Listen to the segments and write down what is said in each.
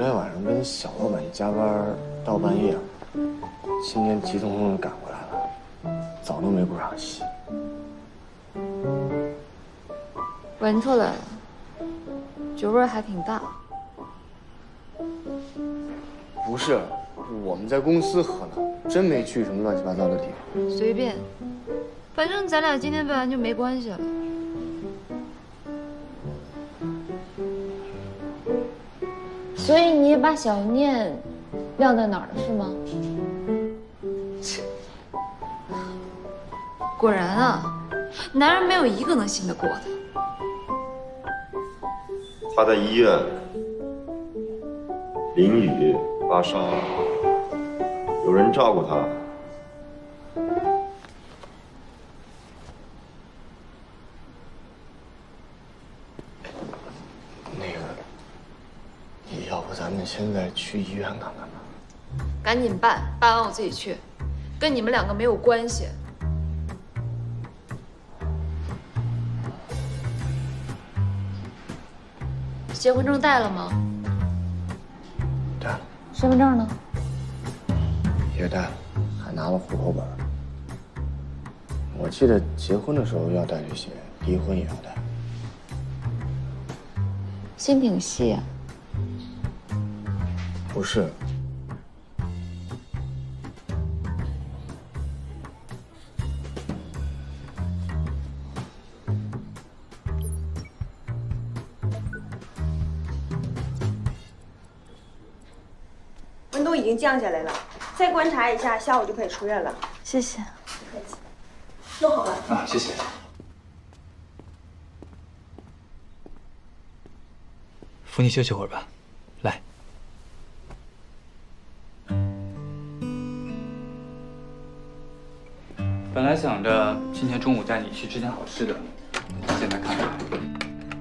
天晚上跟小老板加班到半夜，今天急匆匆的赶过来了，澡都没顾上洗。闻出来了，酒味还挺大。不是，我们在公司喝的，真没去什么乱七八糟的地方。随便，反正咱俩今天办完就没关系了。所以你也把小念晾在哪儿了是吗？切，果然啊，男人没有一个能信得过的。他在医院淋雨发烧，有人照顾他。现在去医院看看吧？赶紧办，办完我自己去，跟你们两个没有关系。结婚证带了吗？带了，身份证呢？也带了，还拿了户口本。我记得结婚的时候要带这些，离婚也要带。心挺细啊。不是，温度已经降下来了，再观察一下，下午就可以出院了。谢谢。弄好了。啊，谢谢。扶你休息会儿吧，本来想着今天中午带你去吃点好吃的，现在看来，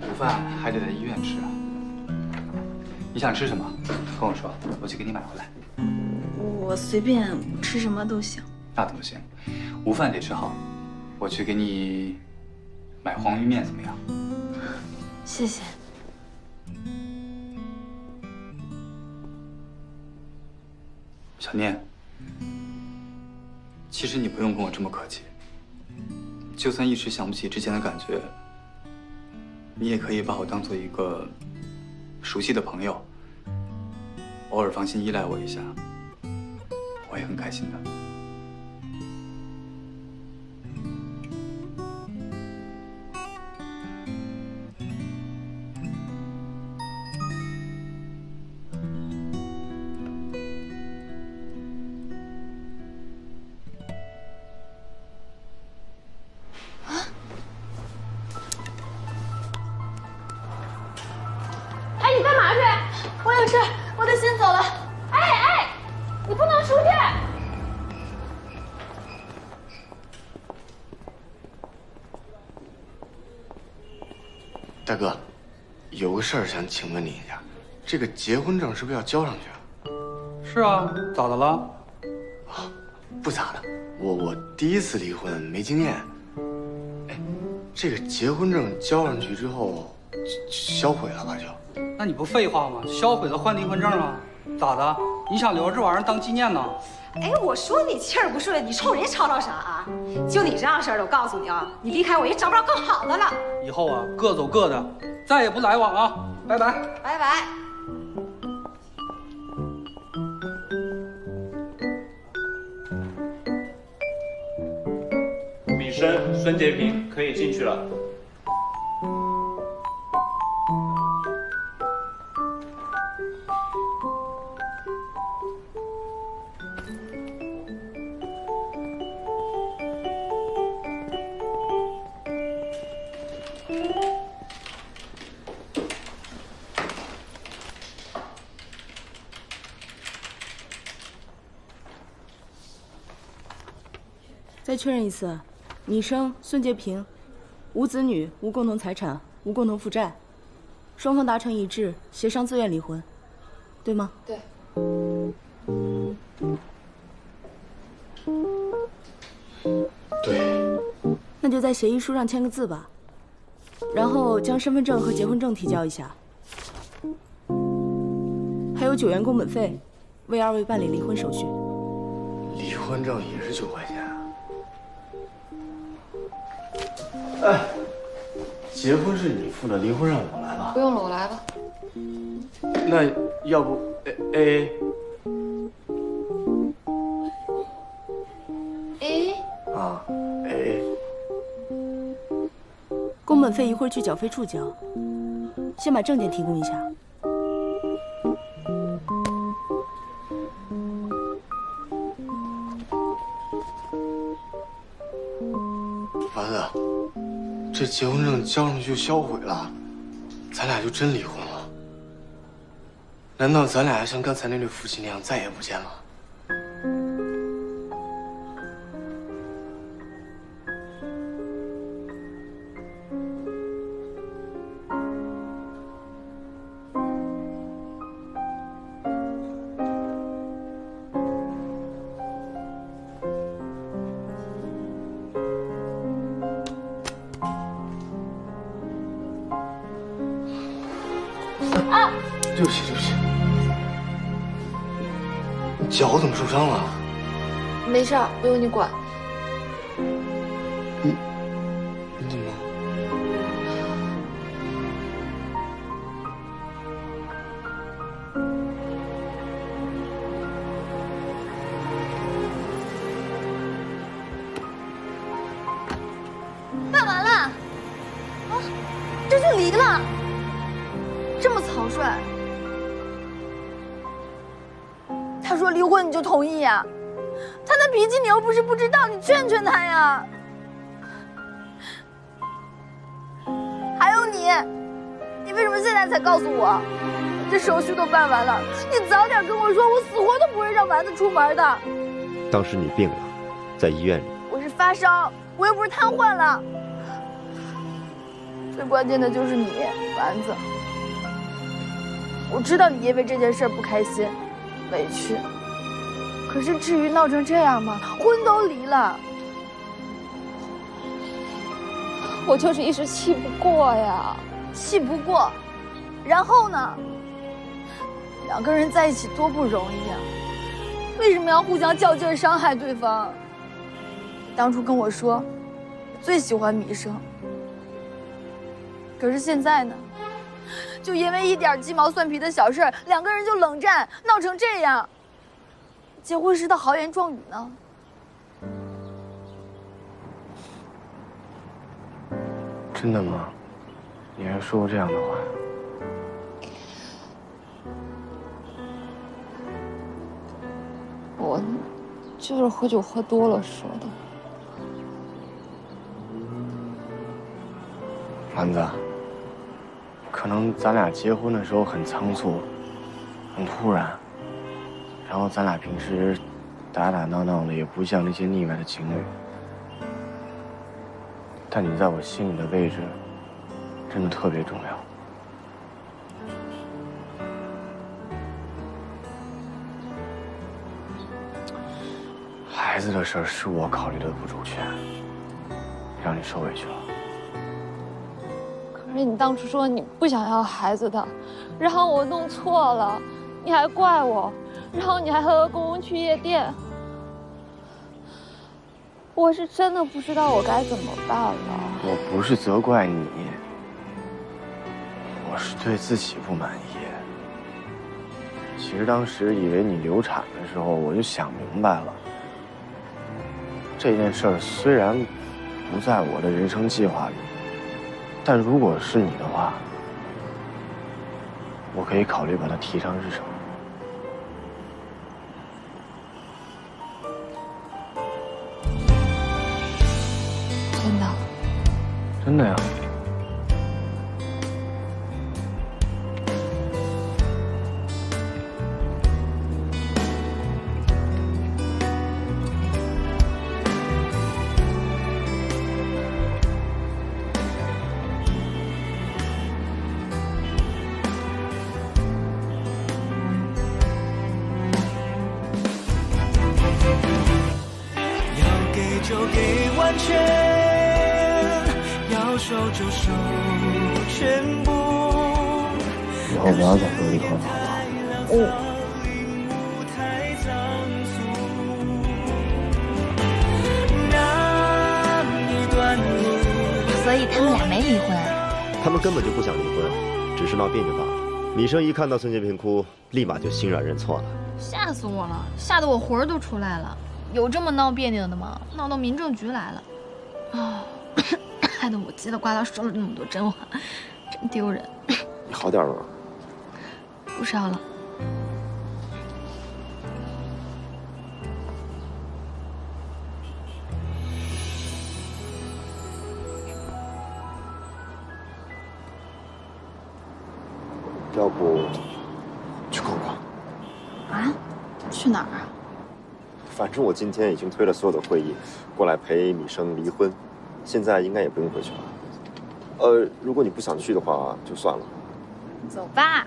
午饭还得在医院吃啊。你想吃什么？跟我说，我去给你买回来。我随便吃什么都行。那怎么行？午饭得吃好，我去给你买黄鱼面怎么样？谢谢。小念，其实你不用跟我这么客气。就算一时想不起之前的感觉，你也可以把我当做一个熟悉的朋友，偶尔放心依赖我一下，我也很开心的。你不能出去。大哥，有个事儿想请问你一下，这个结婚证是不是要交上去啊？是啊，咋的了？不咋的，我我第一次离婚，没经验。哎，这个结婚证交上去之后，销毁了吧就？那你不废话吗？销毁了换离婚证啊？咋的？你想留着这玩意儿当纪念呢？哎，我说你气儿不顺，你冲人家吵吵啥啊？就你这样式儿的，我告诉你啊，你离开我也找不着更好的了。以后啊，各走各的，再也不来往啊！拜拜。拜拜。米生、孙洁平可以进去了。再确认一次，你生孙洁平，无子女，无共同财产，无共同负债，双方达成一致，协商自愿离婚，对吗？对。对。那就在协议书上签个字吧，然后将身份证和结婚证提交一下。还还有九元工本费，为二位办理离婚手续。离婚证也是九块钱哎，结婚是你付的，离婚让我来吧。不用了，我来吧。那要不 A A A 啊 A A。工本费一会儿去缴费处交，先把证件提供一下。这结婚证交上去就销毁了，咱俩就真离婚了？难道咱俩要像刚才那对夫妻那样再也不见了？对不起，对不起，你脚怎么受伤了？没事，不用你管。你怎么？办完了，啊，这就离了，这么草率。他说离婚你就同意呀？他那脾气你又不是不知道，你劝劝他呀。还有你，你为什么现在才告诉我？这手续都办完了，你早点跟我说，我死活都不会让丸子出门的。当时你病了，在医院里。我是发烧，我又不是瘫痪了。最关键的就是你，丸子。我知道你因为这件事不开心、委屈，可是至于闹成这样吗？婚都离了，我就是一时气不过呀，气不过，然后呢？两个人在一起多不容易啊，为什么要互相较劲儿、伤害对方？你当初跟我说，最喜欢米生。可是现在呢，就因为一点鸡毛蒜皮的小事两个人就冷战，闹成这样。结婚时的豪言壮语呢？真的吗？你还说过这样的话？我就是喝酒喝多了说的。丸子，可能咱俩结婚的时候很仓促，很突然，然后咱俩平时打打闹闹的，也不像那些腻歪的情侣。但你在我心里的位置，真的特别重要。孩子的事儿是我考虑的不周全，让你受委屈了。可是你当初说你不想要孩子的，然后我弄错了，你还怪我，然后你还和公公去夜店，我是真的不知道我该怎么办了。我不是责怪你，我是对自己不满意。其实当时以为你流产的时候，我就想明白了，这件事虽然不在我的人生计划里，但如果是你的话，我可以考虑把它提上日程。真的，真的呀。完全，要收就收全部。以后不要再说离婚好不好？所以他们俩没离婚。他们根本就不想离婚，只是闹别扭罢了。米生一看到孙建平哭，立马就心软认错了。吓死我了，吓得我魂儿都出来了。有这么闹别扭的吗？闹到民政局来了，啊，害得我叽里呱啦说了那么多真话，真丢人。你好点了吗？不烧了。要不去逛逛？啊？去哪儿啊？反正我今天已经推了所有的会议，过来陪米生离婚，现在应该也不用回去了。呃，如果你不想去的话，就算了。走吧。